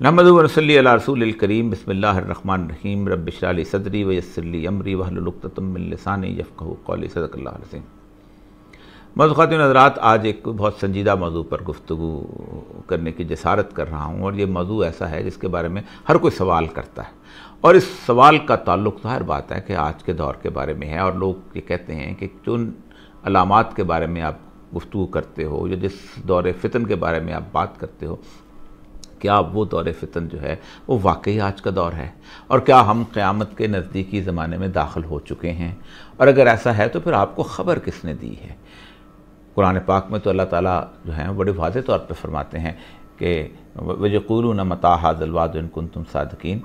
نحمد ونصلی علی رسول الکریم بسم اللہ الرحمن الرحیم رب شرالی صدری ویسرلی امری وحللقتم من لسانی یفقہ قولی صدق اللہ علیہ موضوع خاتون حضرات آج ایک بہت سنجیدہ موضوع پر گفتگو کرنے کی جسارت کر رہا ہوں اور یہ موضوع ایسا ہے جس کے بارے میں ہر کوئی سوال کرتا ہے اور اس سوال کا تعلق ظاہر بات ہے کہ آج کے دور کے بارے میں ہے اور لوگ یہ کہتے ہیں کہ جن علامات کے بارے میں آپ گفتگو کرتے ہو یا جس دور فتن کے بارے میں آپ بات کرتے ہو کیا وہ دور فتن جو ہے وہ واقعی آج کا دور ہے؟ اور کیا ہم قیامت کے نزدیکی زمانے میں داخل ہو چکے ہیں؟ اور اگر ایسا ہے تو پھر آپ کو خبر کس نے دی ہے؟ قرآن پاک میں تو اللہ تعالیٰ جو ہیں بڑے واضح طور پہ فرماتے ہیں کہ وجقولون متا حاض الواد ان کن تم صادقین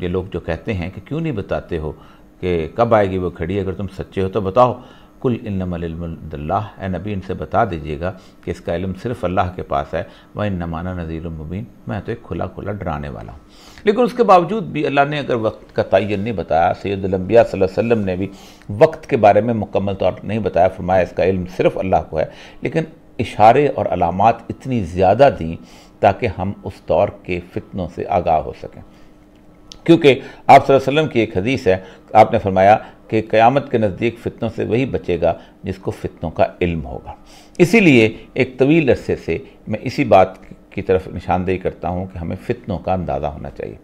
یہ لوگ جو کہتے ہیں کہ کیوں نہیں بتاتے ہو کہ کب آئے گی وہ کھڑی؟ اگر تم سچے ہو تو بتاؤ۔ کل علم العلم اللہ اے نبی ان سے بتا دیجیے گا کہ اس کا علم صرف اللہ کے پاس ہے وہ ان نمانہ نذیر المبین میں تو ایک کھلا کھلا ڈرانے والا ہوں۔ لیکن اس کے باوجود بھی اللہ نے اگر وقت کا تعین نہیں بتایا، سید الانبیاء صلی اللہ علیہ وسلم نے بھی وقت کے بارے میں مکمل طور پر نہیں بتایا، فرمایا اس کا علم صرف اللہ کو ہے، لیکن اشارے اور علامات اتنی زیادہ دیں تاکہ ہم اس دور کے فتنوں سے آگاہ ہو سکیں۔ کیونکہ آپ صلی اللہ علیہ وسلم کی ایک حدیث ہے، آپ نے فرمایا کہ قیامت کے نزدیک فتنوں سے وہی بچے گا جس کو فتنوں کا علم ہوگا۔ اسی لیے ایک طویل عرصے سے میں اسی بات کی طرف نشاندہی کرتا ہوں کہ ہمیں فتنوں کا اندازہ ہونا چاہیے۔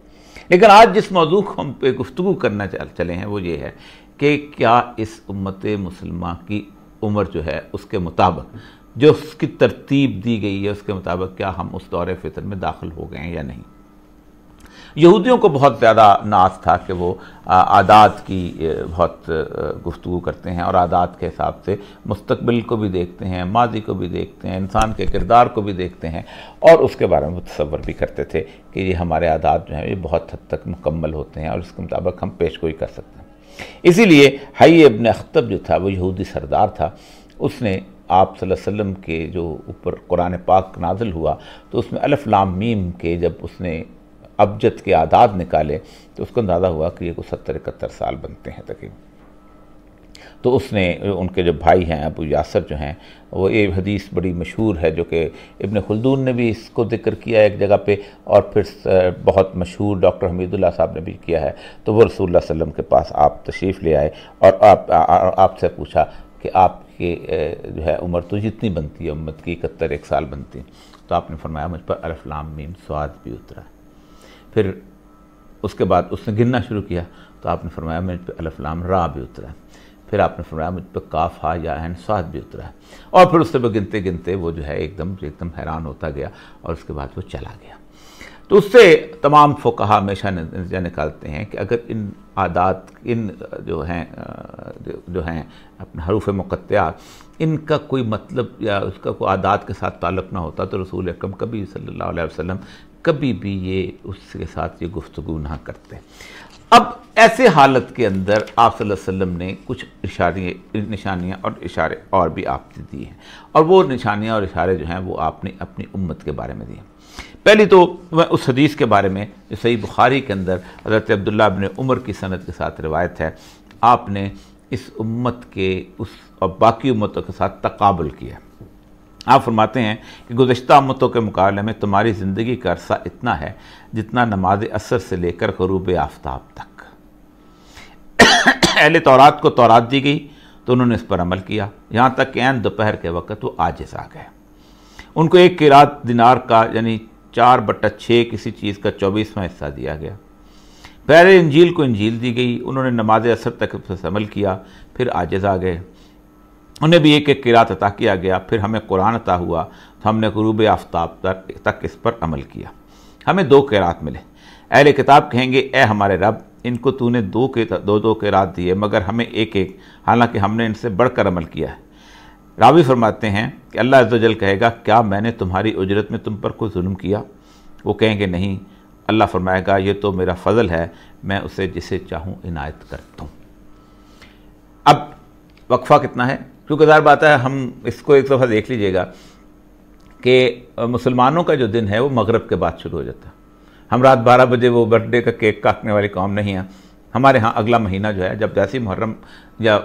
لیکن آج جس موضوع کو ہم پہ گفتگو کرنا چلے ہیں وہ یہ ہے کہ کیا اس امت مسلمہ کی عمر جو ہے اس کے مطابق، جو اس کی ترتیب دی گئی ہے، اس کے مطابق کیا ہم اس دور فطر میں داخل ہو گئے ہیں یا نہیں؟ یہودیوں کو بہت زیادہ ناز تھا کہ وہ عادات کی بہت گفتگو کرتے ہیں اور عادات کے حساب سے مستقبل کو بھی دیکھتے ہیں، ماضی کو بھی دیکھتے ہیں، انسان کے کردار کو بھی دیکھتے ہیں اور اس کے بارے میں تصور بھی کرتے تھے کہ یہ ہمارے عادات جو ہیں یہ بہت حد تک مکمل ہوتے ہیں اور اس کے مطابق ہم پیش گوئی کر سکتے ہیں۔ اسی لیے حی ابن اختب جو تھا، وہ یہودی سردار تھا، اس نے آپ صلی اللہ علیہ وسلم کے جو اوپر قرآن پاک نازل ہوا تو اس میں الف لام میم کے جب اس نے ابجد کے عادات نکالے تو اس کو اندازہ ہوا کہ یہ کوئی ستر اکتر سال بنتے ہیں تقریباً۔ تو اس نے، ان کے جو بھائی ہیں، ابو یاسر جو ہیں، وہ یہ حدیث بڑی مشہور ہے جو کہ ابن خلدون نے بھی اس کو ذکر کیا ایک جگہ پہ، اور پھر بہت مشہور ڈاکٹر حمید اللہ صاحب نے بھی کیا ہے۔ تو وہ رسول اللہ علیہ وسلم کے پاس آپ تشریف لے آئے، اور آپ آپ سے پوچھا کہ آپ کے جو ہے عمر تو جتنی بنتی ہے، امت کی اکہتر ایک سال بنتی۔ تو آپ نے فرمایا مجھ پر الفلام میم سواد بھی اترا ہے۔ پھر اس کے بعد اس نے گننا شروع کیا تو آپ نے فرمایا مجھ پہ الفلام را بھی اترا ہے۔ پھر آپ نے فرمایا مجھ پہ کاف ہا یا عین سواد بھی اترا ہے۔ اور پھر اس سے وہ گنتے گنتے وہ جو ہے ایک دم ایک دم حیران ہوتا گیا اور اس کے بعد وہ چلا گیا۔ تو اس سے تمام فقہ ہمیشہ نتیجہ نکالتے ہیں کہ اگر ان عادات، ان جو ہیں جو ہیں اپنے حروف مقطعات ان کا کوئی مطلب یا اس کا کوئی عادات کے ساتھ تعلق نہ ہوتا تو رسول اکرم کبھی صلی اللہ علیہ وسلم کبھی بھی یہ اس کے ساتھ یہ گفتگو نہ کرتے۔ اب ایسے حالت کے اندر آپ صلی اللہ علیہ وسلم نے کچھ اشارے نشانیاں اور اشارے اور بھی آپ نے دیے ہیں۔ اور وہ نشانیاں اور اشارے جو ہیں وہ آپ نے اپنی امت کے بارے میں دیے۔ پہلی تو میں اس حدیث کے بارے میں، جو صحیح بخاری کے اندر حضرت عبداللہ ابن عمر کی صنعت کے ساتھ روایت ہے، آپ نے اس امت کے، اس اور باقی امتوں کے ساتھ تقابل کیا۔ آپ فرماتے ہیں کہ گزشتہ امتوں کے مقابلے میں تمہاری زندگی کا عرصہ اتنا ہے جتنا نماز اثر سے لے کر غروب آفتاب تک۔ اہل تورات کو تورات دی گئی، تو انہوں نے اس پر عمل کیا۔ یہاں تک کہ این دوپہر کے وقت وہ آجز آ گئے۔ ان کو ایک کرات دینار کا یعنی چار بٹا چھ کسی چیز کا چوبیسواں حصہ دیا گیا۔ پہلے انجیل کو انجیل دی گئی، انہوں نے نماز اثر تک اس عمل کیا، پھر آجز آ گئے۔ انہیں بھی ایک ایک قرات عطا کیا گیا، پھر ہمیں قرآن عطا ہوا، تو ہم نے غروب آفتاب تک اس پر عمل کیا۔ ہمیں دو قرات ملے۔ اہل کتاب کہیں گے، اے ہمارے رب، ان کو تو نے دو کے دو دو قرات دیے، مگر ہمیں ایک ایک، حالانکہ ہم نے ان سے بڑھ کر عمل کیا ہے۔ راوی فرماتے ہیں کہ اللہ عز و جل کہے گا، کیا میں نے تمہاری اجرت میں تم پر کوئی ظلم کیا؟ وہ کہیں گے، نہیں، اللہ فرمائے گا، یہ تو میرا فضل ہے، میں اسے جسے چاہوں عنایت کرتا ہوں۔ اب وقفہ کتنا ہے؟ کیونکہ ظاہر بات ہے، ہم اس کو ایک دفعہ دیکھ لیجیے گا کہ مسلمانوں کا جو دن ہے، وہ مغرب کے بعد شروع ہو جاتا ہے۔ ہم رات بارہ بجے وہ برتھ ڈے کا کیک کاٹنے والی قوم نہیں ہیں۔ ہمارے ہاں اگلا مہینہ جو ہے، جب جیسی محرم یا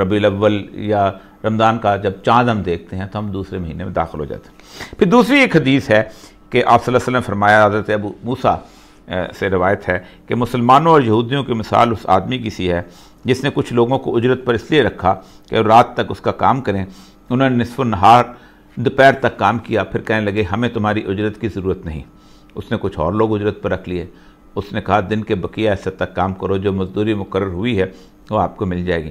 ربی الاول یا رمضان کا جب چاند ہم دیکھتے ہیں، تو ہم دوسرے مہینے میں داخل ہو جاتے ہیں۔ پھر دوسری ایک حدیث ہے کہ آپ صلی اللہ علیہ وسلم فرمایا، حضرت ابو موسیٰ سے روایت ہے کہ مسلمانوں اور یہودیوں کی مثال اس آدمی کی سی ہے جس نے کچھ لوگوں کو اجرت پر اس لیے رکھا کہ رات تک اس کا کام کریں۔ انہوں نے نصف نہار دوپہر تک کام کیا، پھر کہنے لگے، ہمیں تمہاری اجرت کی ضرورت نہیں۔ اس نے کچھ اور لوگ اجرت پر رکھ لیے۔ اس نے کہا، دن کے بقیہ ایسے تک کام کرو، جو مزدوری مقرر ہوئی ہے، وہ آپ کو مل جائے گی۔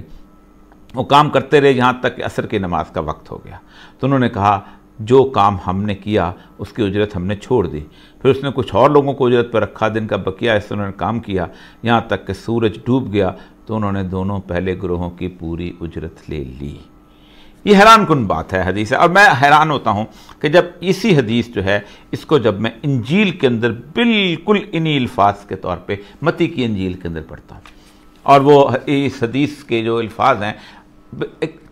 وہ کام کرتے رہے یہاں تک کہ عصر کی نماز کا وقت ہو گیا۔ تو انہوں نے کہا، جو کام ہم نے کیا، اس کی اجرت ہم نے چھوڑ دی۔ پھر اس نے کچھ اور لوگوں کو اجرت پر رکھا۔ دن کا بقیہ ایسے انہوں نے کام کیا۔ یہاں تک کہ سورج ڈوب گیا۔ تو انہوں نے دونوں پہلے گروہوں کی پوری اجرت لے لی۔ یہ حیران کن بات ہے حدیث۔ ہے اور میں حیران ہوتا ہوں کہ جب اسی حدیث جو ہے، اس کو جب میں انجیل کے اندر بالکل انہی الفاظ کے طور پہ، متی کی انجیل کے اندر پڑھتا ہوں، اور وہ اس حدیث کے جو الفاظ ہیں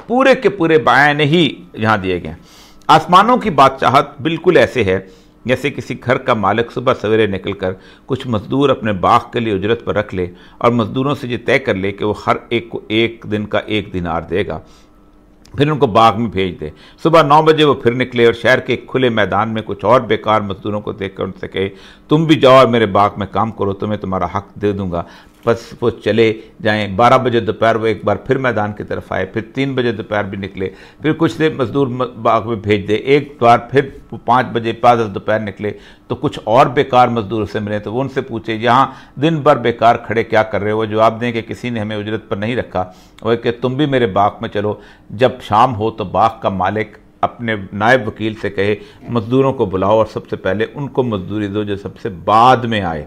پورے کے پورے بائیں ہی یہاں دیے گئے ہیں۔ آسمانوں کی بادشاہت بالکل ایسے ہے جیسے کسی گھر کا مالک صبح سویرے نکل کر کچھ مزدور اپنے باغ کے لیے اجرت پر رکھ لے اور مزدوروں سے یہ طے کر لے کہ وہ ہر ایک کو ایک دن کا ایک دینار دے گا۔ پھر ان کو باغ میں بھیج دے۔ صبح نو بجے وہ پھر نکلے اور شہر کے کھلے میدان میں کچھ اور بیکار مزدوروں کو دیکھ کر ان سے کہے، تم بھی جاؤ اور میرے باغ میں کام کرو، تمہیں تمہارا حق دے دوں گا۔ بس وہ چلے جائیں۔ بارہ بجے دوپہر وہ ایک بار پھر میدان کی طرف آئے، پھر تین بجے دوپہر بھی نکلے، پھر کچھ دیر مزدور باغ میں بھیج دے۔ ایک بار پھر پانچ بجے پانچ دوپہر نکلے۔ تو کچھ اور بیکار مزدور سے ملے تو وہ ان سے پوچھے، یہاں دن بھر بیکار کھڑے کیا کر رہے ہو؟ وہ جواب دیں کہ کسی نے ہمیں اجرت پر نہیں رکھا۔ وہ کہ تم بھی میرے باغ میں چلو۔ جب شام ہو تو باغ کا مالک اپنے نائب وکیل سے کہے، مزدوروں کو بلاؤ اور سب سے پہلے ان کو مزدوری دو جو سب سے بعد میں آئے۔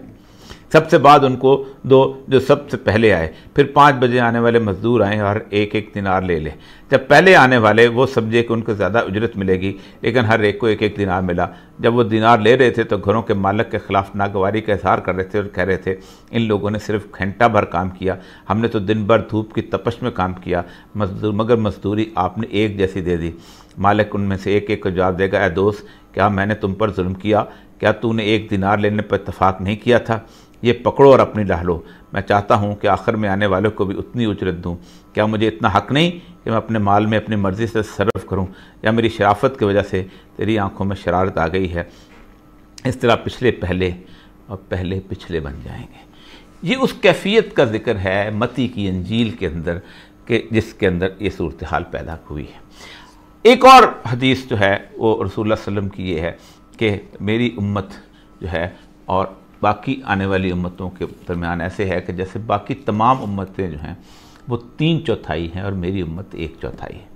سب سے بعد ان کو دو جو سب سے پہلے آئے۔ پھر پانچ بجے آنے والے مزدور آئیں اور ایک ایک دینار لے لیں۔ جب پہلے آنے والے وہ سمجھے کہ ان کو زیادہ اجرت ملے گی، لیکن ہر ایک کو ایک ایک دینار ملا۔ جب وہ دینار لے رہے تھے تو گھروں کے مالک کے خلاف ناگواری کا اظہار کر رہے تھے اور کہہ رہے تھے، ان لوگوں نے صرف گھنٹہ بھر کام کیا، ہم نے تو دن بھر دھوپ کی تپش میں کام کیا، مزدور مگر مزدوری آپ نے ایک جیسی دے دی۔ مالک ان میں سے ایک ایک کو جواب دے گا، اے دوست، کیا میں نے تم پر ظلم کیا؟ کیا تو نے ایک دینار لینے پر اتفاق نہیں کیا تھا؟ یہ پکڑو اور اپنی ڈہ میں چاہتا ہوں کہ آخر میں آنے والوں کو بھی اتنی اجرت دوں۔ کیا مجھے اتنا حق نہیں کہ میں اپنے مال میں اپنی مرضی سے صرف کروں؟ یا میری شرافت کی وجہ سے تیری آنکھوں میں شرارت آ گئی ہے؟ اس طرح پچھلے پہلے اور پہلے پچھلے بن جائیں گے۔ یہ اس کیفیت کا ذکر ہے متی کی انجیل کے اندر کہ جس کے اندر یہ صورتحال پیدا ہوئی ہے۔ ایک اور حدیث جو ہے وہ رسول اللہ علیہ وسلم کی یہ ہے کہ میری امت جو ہے اور باقی آنے والی امتوں کے درمیان ایسے ہے کہ جیسے باقی تمام امتیں جو ہیں، وہ تین چوتھائی ہیں اور میری امت ایک چوتھائی ہے۔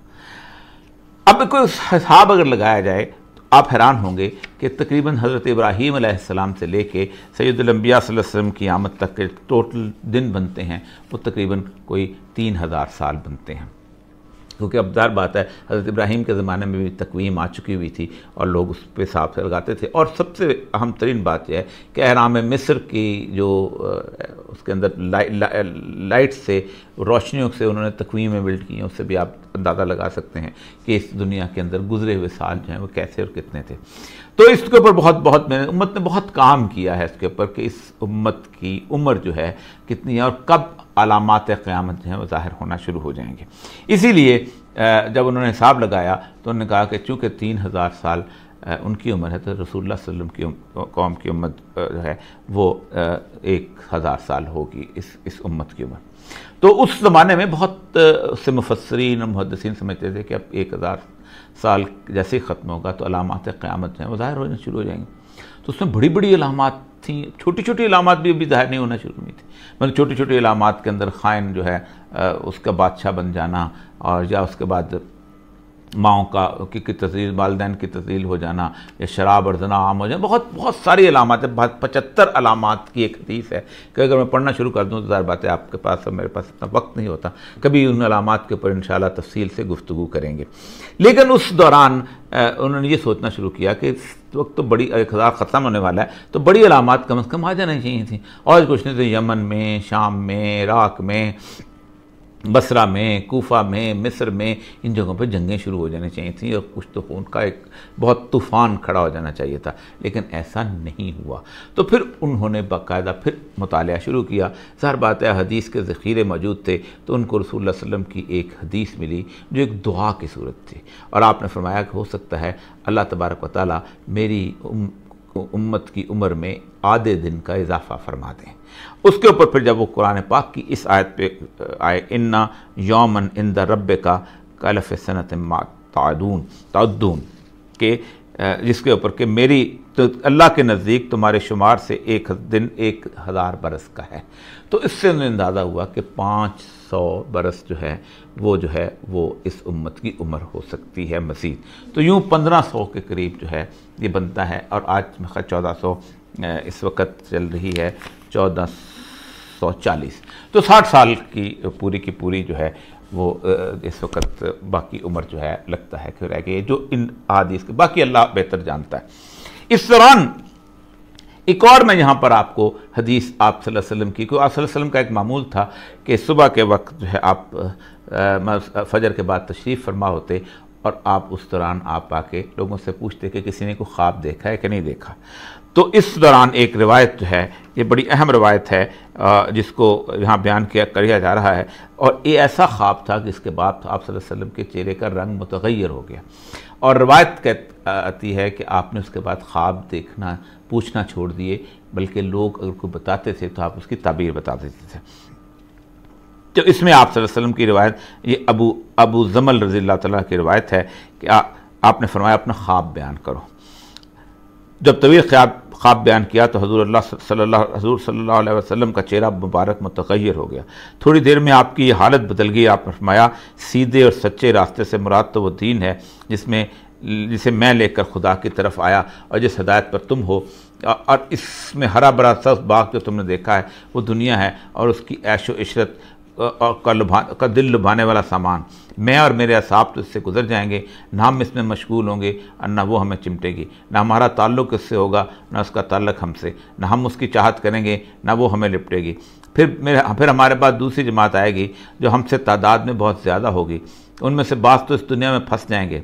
اب کوئی حساب اگر لگایا جائے، تو آپ حیران ہوں گے کہ تقریباً حضرت ابراہیم علیہ السلام سے لے کے سید الانبیاء صلی اللہ علیہ وسلم کی آمد تک کے ٹوٹل دن بنتے ہیں، وہ تقریباً کوئی تین ہزار سال بنتے ہیں۔ کیونکہ اب دار بات ہے، حضرت ابراہیم کے زمانے میں بھی تقویم آ چکی ہوئی تھی اور لوگ اس پہ صاف سے لگاتے تھے۔ اور سب سے اہم ترین بات یہ ہے کہ احرام مصر کی جو اس کے اندر لائٹ سے، روشنیوں سے انہوں نے تقویمیں بلڈ کی ہیں، اس سے بھی آپ اندازہ لگا سکتے ہیں کہ اس دنیا کے اندر گزرے ہوئے سال جو ہیں وہ کیسے اور کتنے تھے۔ تو اس کے اوپر بہت بہت میں نے، امت نے بہت کام کیا ہے اس کے اوپر کہ اس امت کی عمر جو ہے کتنی ہے اور کب علامات قیامت جو ہیں وہ ظاہر ہونا شروع ہو جائیں گے۔ اسی لیے جب انہوں نے حساب لگایا تو انہوں نے کہا کہ چونکہ تین ہزار سال ان کی عمر ہے تو رسول اللہ صلی اللہ علیہ وسلم کی قوم کی امت جو ہے، وہ ایک ہزار سال ہوگی اس اس امت کی عمر۔ تو اس زمانے میں بہت سے مفسرین اور محدثین سمجھتے تھے کہ اب ایک ہزار سال جیسے ہی ختم ہوگا تو علامات قیامت جو ہیں وہ ظاہر ہونا شروع ہو جائیں گے۔ تو اس میں بڑی بڑی علامات تھیں چھوٹی چھوٹی علامات بھی ابھی ظاہر نہیں ہونا شروع ہوئی تھی۔ مطلب چھوٹی چھوٹی علامات کے اندر خائن جو ہے اس کا بادشاہ بن جانا اور یا اس کے بعد ماؤں کا کی تزیل والدین کی تزیل ہو جانا، یا شراب اور زنا عام ہو جانا، بہت بہت ساری علامات ہیں، بہت پچہتر علامات کی ایک حدیث ہے کہ اگر میں پڑھنا شروع کر دوں تو ظاہر بات ہے آپ کے پاس میرے پاس اتنا وقت نہیں ہوتا، کبھی ان علامات کے اوپر انشاءاللہ تفصیل سے گفتگو کریں گے۔ لیکن اس دوران انہوں نے یہ سوچنا شروع کیا کہ اس وقت تو بڑی، ایک ہزار ختم ہونے والا ہے، تو بڑی علامات کم از کم آ جانا چاہیے تھیں۔ اور کچھ نہیں تھے یمن میں، شام میں، عراق میں بصرہ میں، کوفہ میں، مصر میں، ان جگہوں پہ جنگیں شروع ہو جانی چاہیے تھیں اور کچھ تو خون کا ایک بہت طوفان کھڑا ہو جانا چاہیے تھا، لیکن ایسا نہیں ہوا۔ تو پھر انہوں نے باقاعدہ پھر مطالعہ شروع کیا۔ ظاہر بات ہے، حدیث کے ذخیرے موجود تھے، تو ان کو رسول اللہ علیہ وسلم کی ایک حدیث ملی جو ایک دعا کی صورت تھی۔ اور آپ نے فرمایا کہ ہو سکتا ہے، اللہ تبارک و تعالیٰ میری امت کی عمر میں آدھے دن کا اضافہ فرما دیں۔ اس کے اوپر پھر جب وہ قرآن پاک کی اس آیت پہ آئے، انا یومن ان دا رب کا کلف صنعت تعدون تعدون، کہ جس کے اوپر کہ میری تو اللہ کے نزدیک تمہارے شمار سے ایک دن ایک ہزار برس کا ہے۔ تو اس سے انہیں اندازہ ہوا کہ پانچ سو برس جو ہے، وہ جو ہے، وہ اس امت کی عمر ہو سکتی ہے مزید۔ تو یوں پندرہ سو کے قریب جو ہے، یہ بنتا ہے۔ اور آج چودہ سو، اس وقت چل رہی ہے، چودہ سو چالیس۔ تو ساٹھ سال کی، پوری کی پوری جو ہے، وہ، اس وقت باقی عمر جو ہے، لگتا ہے کہ رہ گئی جو ان حادیث کے، باقی اللہ بہتر جانتا ہے۔ اس دوران ایک اور میں یہاں پر آپ کو حدیث آپ صلی اللہ علیہ وسلم کی، کیونکہ آپ صلی اللہ علیہ وسلم کا ایک معمول تھا کہ صبح کے وقت جو ہے آپ فجر کے بعد تشریف فرما ہوتے اور آپ اس دوران آپ آ کے لوگوں سے پوچھتے کہ کسی نے کوئی خواب دیکھا ہے کہ نہیں دیکھا۔ تو اس دوران ایک روایت جو ہے، یہ بڑی اہم روایت ہے جس کو یہاں بیان کیا کریا جا رہا ہے۔ اور یہ ایسا خواب تھا کہ اس کے بعد آپ صلی اللہ علیہ وسلم کے چہرے کا رنگ متغیر ہو گیا۔ اور روایت آتی ہے کہ آپ نے اس کے بعد خواب دیکھنا، پوچھنا چھوڑ دیے، بلکہ لوگ اگر کوئی بتاتے تھے تو آپ اس کی تعبیر بتا دیتے تھے۔ تو اس میں آپ صلی اللہ علیہ وسلم کی روایت، یہ ابو ابو زمل رضی اللہ تعالیٰ کی روایت ہے کہ آپ نے فرمایا اپنا خواب بیان کرو۔ جب طویل خواب خواب بیان کیا تو حضور اللہ صلی اللہ حضور صلی اللہ علیہ وسلم کا چہرہ مبارک متغیر ہو گیا۔ تھوڑی دیر میں آپ کی یہ حالت بدل گئی، آپ نے فرمایا، سیدھے اور سچے راستے سے مراد تو وہ دین ہے جس میں، جسے میں لے کر خدا کی طرف آیا اور جس ہدایت پر تم ہو۔ اور اس میں ہرا بھرا سبز باغ جو تم نے دیکھا ہے، وہ دنیا ہے اور اس کی عیش و عشرت کا لبھا، کا دل لبھانے والا سامان۔ میں اور میرے اصحاب تو اس سے گزر جائیں گے، نہ ہم اس میں مشغول ہوں گے اور نہ وہ ہمیں چمٹے گی۔ نہ ہمارا تعلق اس سے ہوگا، نہ اس کا تعلق ہم سے۔ نہ ہم اس کی چاہت کریں گے، نہ وہ ہمیں لپٹے گی۔ پھر میرے پھر ہمارے پاس دوسری جماعت آئے گی جو ہم سے تعداد میں بہت زیادہ ہوگی۔ ان میں سے بعض تو اس دنیا میں پھنس جائیں گے۔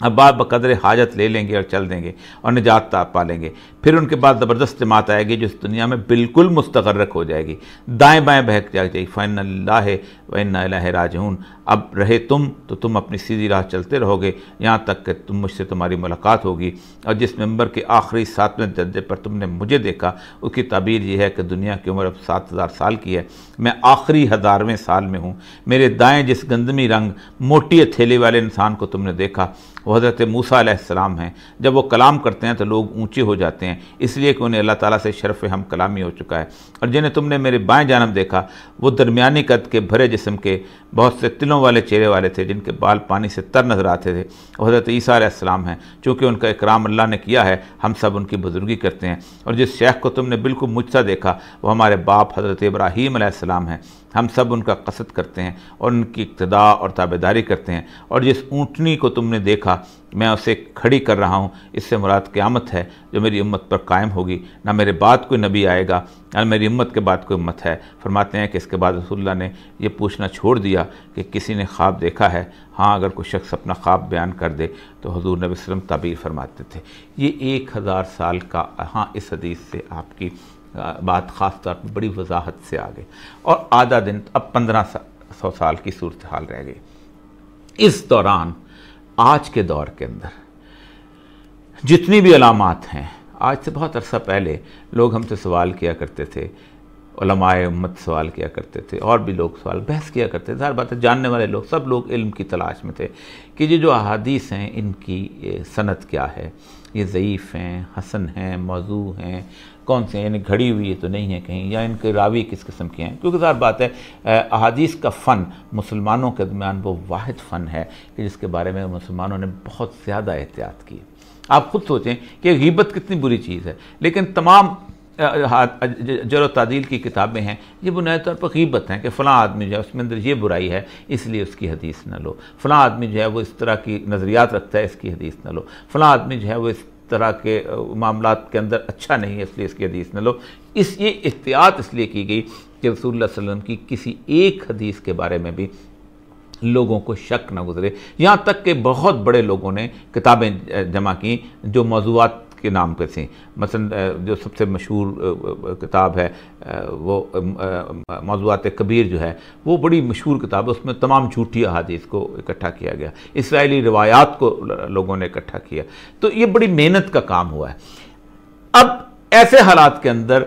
اب بعد بقدر حاجت لے لیں گے اور چل دیں گے اور نجات پا لیں گے۔ پھر ان کے بعد زبردست جماعت آئے گی جو اس دنیا میں بالکل مستغرک ہو جائے گی۔ دائیں بائیں بہک جائے گی۔ فن اللہ و الہ راجعون۔ اب رہے تم تو تم اپنی سیدھی راہ چلتے رہو گے۔ یہاں تک کہ تم مجھ سے تمہاری ملاقات ہوگی۔ اور جس ممبر کے آخری ساتویں درجے پر تم نے مجھے دیکھا، اس کی تعبیر یہ ہے کہ دنیا کی عمر اب سات ہزار سال کی ہے۔ میں آخری ہزارویں سال میں ہوں۔ میرے دائیں جس گندمی رنگ موٹی تھیلی والے انسان کو تم نے دیکھا، وہ حضرت موسیٰ علیہ السلام ہیں۔ جب وہ کلام کرتے ہیں تو لوگ اونچے ہو جاتے ہیں۔ اس لیے کہ انہیں اللہ تعالیٰ سے شرف ہم کلامی ہو چکا ہے۔ اور جنہیں تم نے میرے بائیں جانب دیکھا، وہ درمیانی قد کے بھرے جسم کے بہت سے تلوں والے چہرے والے تھے جن کے بال پانی سے تر نظر آتے تھے۔ وہ حضرت عیسیٰ علیہ السلام ہیں۔ چونکہ ان کا اکرام اللہ نے کیا ہے، ہم سب ان کی بزرگی کرتے ہیں۔ اور جس شیخ کو تم نے بالکل مجھ دیکھا، وہ ہمارے باپ حضرت ابراہیم علیہ السلام ہیں۔ ہم سب ان کا قصد کرتے ہیں اور ان کی اقتدا اور تابے داری کرتے ہیں۔ اور جس اونٹنی کو تم نے دیکھا، میں اسے کھڑی کر رہا ہوں۔ اس سے مراد قیامت ہے جو میری امت پر قائم ہوگی۔ نہ میرے بعد کوئی نبی آئے گا نہ میری امت کے بعد کوئی امت ہے۔ فرماتے ہیں کہ اس کے بعد رسول اللہ نے یہ پوچھنا چھوڑ دیا کہ کسی نے خواب دیکھا ہے؟ ہاں اگر کوئی شخص اپنا خواب بیان کر دے تو حضور نبی وسلم تعبیر فرماتے تھے۔ یہ ایک ہزار سال کا ہاں اس حدیث سے آپ کی بات خاص طور پر بڑی وضاحت سے آ گئی اور آدھا دن، اب پندرہ سو سال کی صورتحال رہ گئی۔ اس دوران، آج کے دور کے اندر، جتنی بھی علامات ہیں آج سے بہت عرصہ پہلے لوگ ہم سے سوال کیا کرتے تھے، علماء امت سوال کیا کرتے تھے، اور بھی لوگ سوال بحث کیا کرتے تھے۔ ظاہر بات ہے، جاننے والے لوگ سب لوگ علم کی تلاش میں تھے کہ یہ جو احادیث ہیں، ان کی صنعت کیا ہے؟ یہ ضعیف ہیں، حسن ہیں، موضوع ہیں؟ کون سے یعنی گھڑی ہوئی تو نہیں ہے کہیں، یا ان کے راوی کس قسم کے ہیں؟ کیونکہ ظاہر بات ہے احادیث کا فن مسلمانوں کے درمیان وہ واحد فن ہے کہ جس کے بارے میں مسلمانوں نے بہت زیادہ احتیاط کی۔ آپ خود سوچیں کہ غیبت کتنی بری چیز ہے۔ لیکن تمام جر و تعدیل کی کتابیں ہیں، یہ بنیادی طور پر غیبت ہیں کہ فلاں آدمی جو ہے اس میں اندر یہ برائی ہے، اس لیے اس کی حدیث نہ لو۔ فلاں آدمی جو ہے وہ اس طرح کی نظریات رکھتا ہے، اس کی حدیث نہ لو۔ فلاں آدمی جو ہے وہ اس طرح کے معاملات کے اندر اچھا نہیں ہے، اس لیے اس کی حدیث نہ لو۔ اس، یہ احتیاط اس لیے کی گئی کہ رسول اللہ علیہ وسلم کی کسی ایک حدیث کے بارے میں بھی لوگوں کو شک نہ گزرے۔ یہاں تک کہ بہت بڑے لوگوں نے کتابیں جمع کی جو موضوعات کے نام پہ تھیں۔ مثلا جو سب سے مشہور کتاب ہے وہ موضوعات کبیر جو ہے، وہ بڑی مشہور کتاب ہے۔ اس میں تمام جھوٹی احادیث کو اکٹھا کیا گیا۔ اسرائیلی روایات کو لوگوں نے اکٹھا کیا۔ تو یہ بڑی محنت کا کام ہوا ہے۔ اب ایسے حالات کے اندر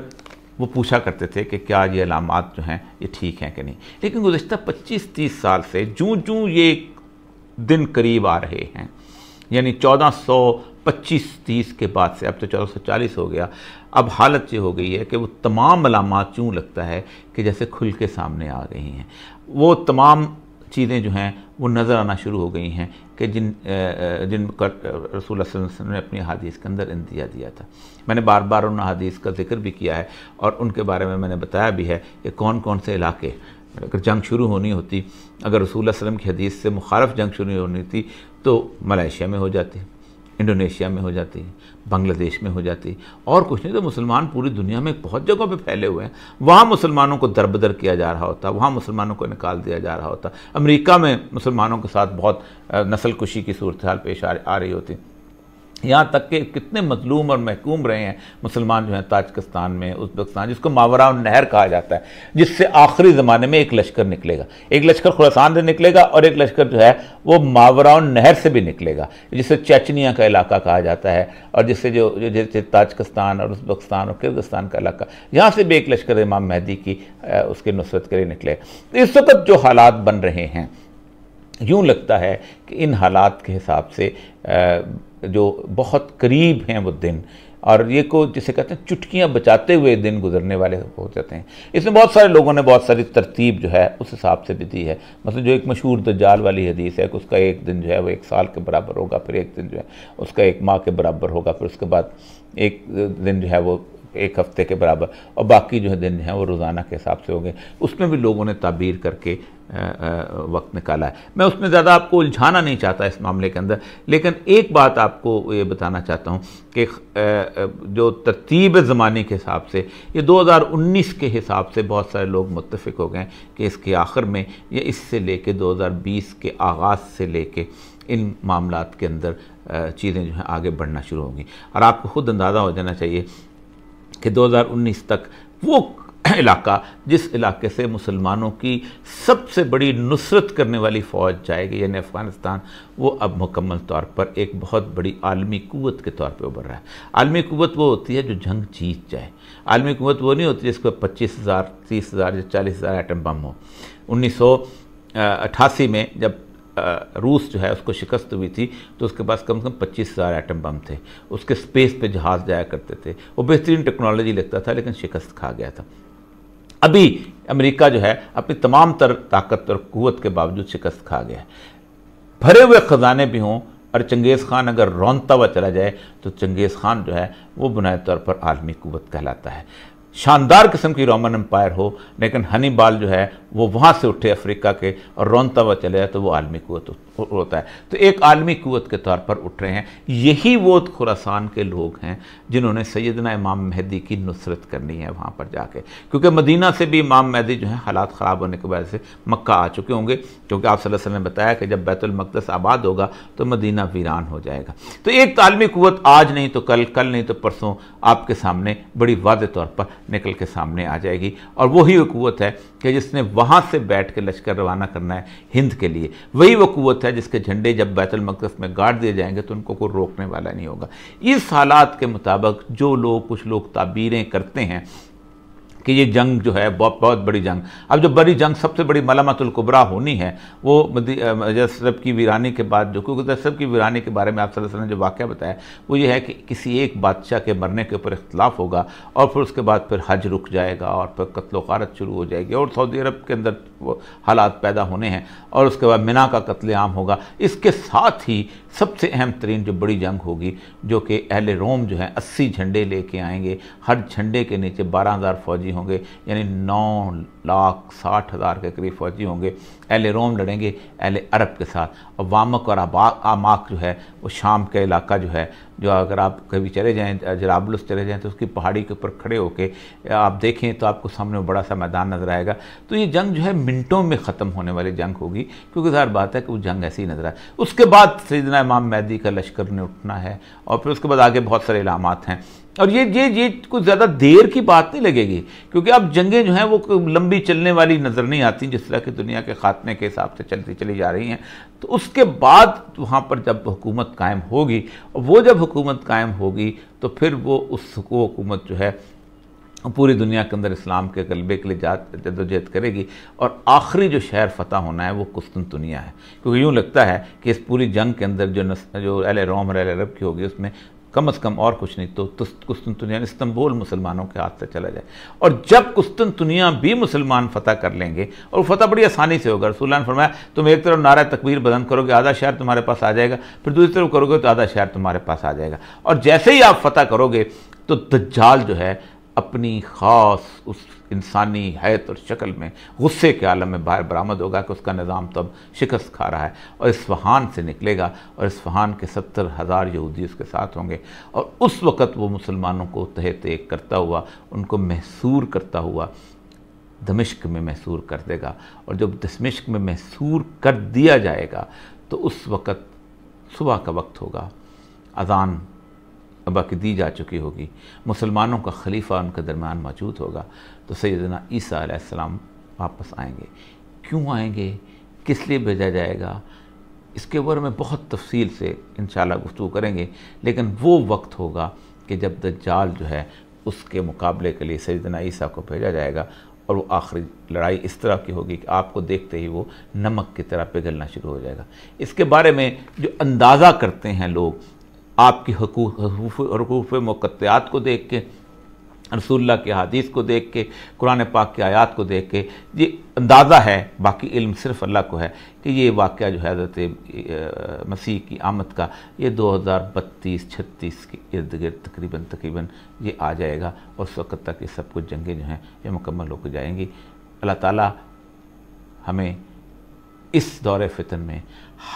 وہ پوچھا کرتے تھے کہ کیا یہ علامات جو ہیں یہ ٹھیک ہیں کہ نہیں۔ لیکن گزشتہ پچیس تیس سال سے جوں جوں یہ دن قریب آ رہے ہیں یعنی چودہ سو پچیس تیس کے بعد سے، اب تو چودہ سو چالیس ہو گیا، اب حالت یہ ہو گئی ہے کہ وہ تمام علامات یوں لگتا ہے کہ جیسے کھل کے سامنے آ گئی ہیں۔ وہ تمام چیزیں جو ہیں وہ نظر آنا شروع ہو گئی ہیں کہ جن جن کا رسول اللہ صلی اللہ علیہ وسلم نے اپنی حدیث کے اندر اندیا دیا تھا۔ میں نے بار بار ان حدیث کا ذکر بھی کیا ہے اور ان کے بارے میں میں نے بتایا بھی ہے کہ کون کون سے علاقے، اگر جنگ شروع ہونی ہوتی، اگر رسول اللہ علیہ وسلم کی حدیث سے مخالف جنگ شروع ہونی تھی تو ملائیشیا میں ہو جاتی۔ انڈونیشیا میں ہو جاتی، بنگلہ دیش میں ہو جاتی۔ اور کچھ نہیں تو مسلمان پوری دنیا میں بہت جگہوں پہ پھیلے ہوئے ہیں۔ وہاں مسلمانوں کو دربدر کیا جا رہا ہوتا، وہاں مسلمانوں کو نکال دیا جا رہا ہوتا۔ امریکہ میں مسلمانوں کے ساتھ بہت نسل کشی کی صورتحال پیش آ رہی ہوتی۔ یہاں تک کہ کتنے مظلوم اور محکوم رہے ہیں مسلمان جو ہیں تاجکستان میں، ازبکستان، جس کو ماورا نہر کہا جاتا ہے، جس سے آخری زمانے میں ایک لشکر نکلے گا۔ ایک لشکر خورسان سے نکلے گا اور ایک لشکر جو ہے وہ ماورا نہر سے بھی نکلے گا، جسے چیچنیا کا علاقہ کہا جاتا ہے اور جس سے جو جیسے تاجکستان اور ازبکستان اور کرگستان کا علاقہ، یہاں سے بھی ایک لشکر امام مہدی کی اس کی نصرت کے لیے نکلے۔ اس وقت جو حالات بن رہے ہیں، یوں لگتا ہے کہ ان حالات کے حساب سے جو بہت قریب ہیں وہ دن، اور یہ کو جسے کہتے ہیں چٹکیاں بچاتے ہوئے دن گزرنے والے ہو جاتے ہیں۔ اس میں بہت سارے لوگوں نے بہت ساری ترتیب جو ہے اس حساب سے بھی دی ہے۔ مثلا جو ایک مشہور دجال والی حدیث ہے کہ اس کا ایک دن جو ہے وہ ایک سال کے برابر ہوگا، پھر ایک دن جو ہے اس کا ایک ماہ کے برابر ہوگا، پھر اس کے بعد ایک دن جو ہے وہ ایک ہفتے کے برابر، اور باقی جو ہے دن ہیں وہ روزانہ کے حساب سے ہو گئے اس میں بھی لوگوں نے تعبیر کر کے وقت نکالا ہے۔ میں اس میں زیادہ آپ کو الجھانا نہیں چاہتا اس معاملے کے اندر، لیکن ایک بات آپ کو یہ بتانا چاہتا ہوں کہ جو ترتیب زمانے کے حساب سے، یہ دو ہزار انیس کے حساب سے بہت سارے لوگ متفق ہو گئے کہ اس کے آخر میں یا اس سے لے کے دو ہزار بیس کے آغاز سے لے کے ان معاملات کے اندر چیزیں جو ہیں آگے بڑھنا شروع ہوں گی۔ اور آپ کو خود اندازہ ہو جانا چاہیے کہ دو ہزار انیس تک وہ علاقہ جس علاقے سے مسلمانوں کی سب سے بڑی نصرت کرنے والی فوج جائے گی یعنی افغانستان، وہ اب مکمل طور پر ایک بہت بڑی عالمی قوت کے طور پہ ابھر رہا ہے۔ عالمی قوت وہ ہوتی ہے جو جنگ جیت جائے۔ عالمی قوت وہ نہیں ہوتی جس کو پچیس ہزار، تیس ہزار یا چالیس ہزار ایٹم بم ہو۔ انیس سو اٹھاسی میں جب روس جو ہے اس کو شکست ہوئی تھی تو اس کے پاس کم سے کم پچیس ہزار ایٹم بم تھے۔ اس کے سپیس پہ جہاز جایا کرتے تھے۔ وہ بہترین ٹیکنالوجی لگتا تھا لیکن شکست کھا گیا تھا۔ ابھی امریکہ جو ہے اپنی تمام تر طاقت اور قوت کے باوجود شکست کھا گیا ہے۔ بھرے ہوئے خزانے بھی ہوں اور چنگیز خان اگر رونتا ہوا چلا جائے تو چنگیز خان جو ہے وہ بنیادی طور پر عالمی قوت کہلاتا ہے۔ شاندار قسم کی رومن امپائر ہو، لیکن ہنی بال جو ہے، وہ وہاں سے اٹھے افریقہ کے اور رونتا ہوا چلے جائے تو وہ عالمی قوت ہوتا ہے۔ تو ایک عالمی قوت کے طور پر اٹھ رہے ہیں۔ یہی وہ خوراسان کے لوگ ہیں جنہوں نے سیدنا امام مہدی کی نصرت کرنی ہے وہاں پر جا کے۔ کیونکہ مدینہ سے بھی امام مہدی جو ہیں، حالات خراب ہونے کی وجہ سے مکہ آ چکے ہوں گے۔ کیونکہ آپ صلی اللہ علیہ وسلم نے بتایا کہ جب بیت المقدس آباد ہوگا تو مدینہ ویران ہو جائے گا۔ تو ایک عالمی قوت آج نہیں تو کل کل نہیں تو پرسوں آپ کے سامنے بڑی واضح طور پر نکل کے سامنے آ جائے گی۔ اور وہی وہ قوت ہے کہ جس نے وہاں سے بیٹھ کے لشکر روانہ کرنا ہے ہند کے لیے۔ وہی وہ قوت ہے جس کے جھنڈے جب بیت المقدس میں گاڑ دیے جائیں گے تو ان کو کوئی روکنے والا نہیں ہوگا۔ اس حالات کے مطابق جو لوگ، کچھ لوگ تعبیریں کرتے ہیں کہ یہ جنگ جو ہے بہت بہت بڑی جنگ۔ اب جو بڑی جنگ سب سے بڑی ملامت القبرا ہونی ہے، وہ جسرب کی ویرانی کے بعد جو کیونکہ جسرب کی ویرانی کے بارے میں آپ صلی اللہ علیہ وسلم نے جو واقعہ بتایا، وہ یہ ہے کہ کسی ایک بادشاہ کے مرنے کے اوپر اختلاف ہوگا اور پھر اس کے بعد پھر حج رک جائے گا اور پھر قتل و غارت شروع ہو جائے گی اور سعودی عرب کے اندر وہ حالات پیدا ہونے ہیں اور اس کے بعد منا کا قتل عام ہوگا۔ اس کے ساتھ ہی سب سے اہم ترین جو بڑی جنگ ہوگی، جو کہ اہل روم جو ہیں، اسی جھنڈے لے کے آئیں گے۔ ہر جھنڈے کے نیچے بارہ ہزار فوجی ہوں گے یعنی نو لاکھ ساٹھ ہزار کے قریب فوجی ہوں گے۔ اہل روم لڑیں گے، اہل عرب کے ساتھ۔ اور وامک اور آماک جو ہے، وہ شام کا علاقہ جو ہے، جو اگر آپ کبھی چلے جائیں جرابلس چلے جائیں، تو اس کی پہاڑی کے اوپر کھڑے ہو کے آپ دیکھیں تو آپ کو سامنے بڑا سا میدان نظر آئے گا۔ تو یہ جنگ جو ہے منٹوں میں ختم ہونے والی جنگ ہوگی، کیونکہ ظاہر بات ہے کہ وہ جنگ ایسی ہی نظر آئے۔ اس کے بعد سیدنا امام مہدی کا لشکر نے اٹھنا ہے اور پھر اس کے بعد آگے بہت سارے علامات ہیں۔ اور یہ یہ یہ کچھ زیادہ دیر کی بات نہیں لگے گی، کیونکہ اب جنگیں جو ہیں وہ لمبی چلنے والی نظر نہیں آتی، جس طرح کی دنیا کے خاتمے کے حساب سے چلتی چلی جا رہی ہیں۔ تو اس کے بعد وہاں پر جب حکومت قائم ہوگی وہ جب حکومت قائم ہوگی، تو پھر وہ اس کو حکومت جو ہے پوری دنیا کے اندر اسلام کے غلبے کے لیے جد و جہد کرے گی۔ اور آخری جو شہر فتح ہونا ہے، وہ قسطنطنیہ ہے۔ کیونکہ یوں لگتا ہے کہ اس پوری جنگ کے اندر جو جو اہل روم اور اہل عرب کی ہوگی، اس میں کم از کم اور کچھ نہیں تو قسطنطنیہ استنبول مسلمانوں کے ہاتھ سے چلا جائے۔ اور جب قسطنطنیہ بھی مسلمان فتح کر لیں گے اور فتح بڑی آسانی سے ہوگا۔ رسول اللہ نے فرمایا، تم ایک طرف نعرہ تکبیر بدن کرو گے آدھا شہر تمہارے پاس آ جائے گا، پھر دوسری طرف کرو گے تو آدھا شہر تمہارے پاس آ جائے گا۔ اور جیسے ہی آپ فتح کرو گے تو دجال جو ہے اپنی خاص اس انسانی حیت اور شکل میں غصے کے عالم میں باہر برآمد ہوگا کہ اس کا نظام تو اب شکست کھا رہا ہے اور اسفہان سے نکلے گا اور اسفہان کے ستر ہزار یہودی اس کے ساتھ ہوں گے اور اس وقت وہ مسلمانوں کو تحت ایک کرتا ہوا، ان کو محصور کرتا ہوا دمشق میں محصور کر دے گا اور جب دمشق میں محصور کر دیا جائے گا تو اس وقت صبح کا وقت ہوگا، اذان ابا دی جا چکی ہوگی۔ مسلمانوں کا خلیفہ ان کے درمیان موجود ہوگا۔ تو سیدنا عیسیٰ علیہ السلام واپس آئیں گے۔ کیوں آئیں گے؟ کس لیے بھیجا جائے گا؟ اس کے بارے میں بہت تفصیل سے انشاءاللہ گفتگو کریں گے۔ لیکن وہ وقت ہوگا کہ جب دجال جو ہے اس کے مقابلے کے لیے سیدنا عیسیٰ کو بھیجا جائے گا اور وہ آخری لڑائی اس طرح کی ہوگی کہ آپ کو دیکھتے ہی وہ نمک کی طرح پگھلنا شروع ہو جائے گا۔ اس کے بارے میں جو اندازہ کرتے ہیں لوگ آپ کی حقوق حقوق مقطعات کو دیکھ کے، رسول اللہ کے حدیث کو دیکھ کے، قرآن پاک کے آیات کو دیکھ کے، یہ اندازہ ہے، باقی علم صرف اللہ کو ہے کہ یہ واقعہ جو ہے حضرت مسیح کی آمد کا، یہ دو ہزار بتیس، چھتیس کے ارد گرد تقریباً تقریباً یہ آ جائے گا اور اس وقت تک یہ سب کچھ جنگیں جو ہیں یہ مکمل ہو کے جائیں گی۔ اللہ تعالیٰ ہمیں اس دور فتن میں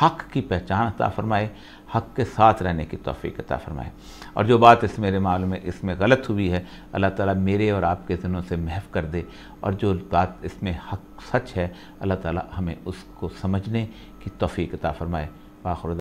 حق کی پہچان عطا فرمائے۔ حق کے ساتھ رہنے کی توفیق عطا فرمائے۔ اور جو بات اس میرے معلوم ہے، اس میں غلط ہوئی ہے۔ اللہ تعالیٰ میرے اور آپ کے ذنوں سے محف کر دے۔ اور جو بات اس میں حق سچ ہے، اللہ تعالیٰ ہمیں اس کو سمجھنے کی توفیق عطا فرمائے۔ باخر